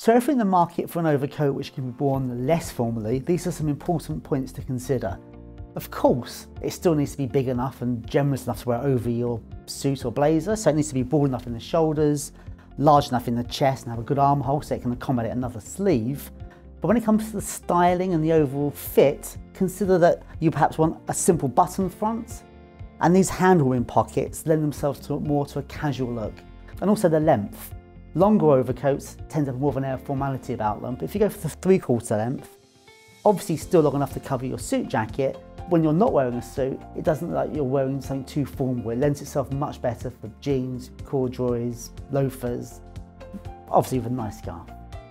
So if you're in the market for an overcoat which can be worn less formally, these are some important points to consider. Of course, it still needs to be big enough and generous enough to wear over your suit or blazer, so it needs to be broad enough in the shoulders, large enough in the chest and have a good armhole so it can accommodate another sleeve. But when it comes to the styling and the overall fit, consider that you perhaps want a simple button front, and these handle rim pockets lend themselves to more to a casual look, and also the length. Longer overcoats tend to have more of an air of formality about them, but if you go for the three quarter length, obviously still long enough to cover your suit jacket, when you're not wearing a suit, it doesn't look like you're wearing something too formal. It lends itself much better for jeans, corduroys, loafers, obviously with a nice scarf.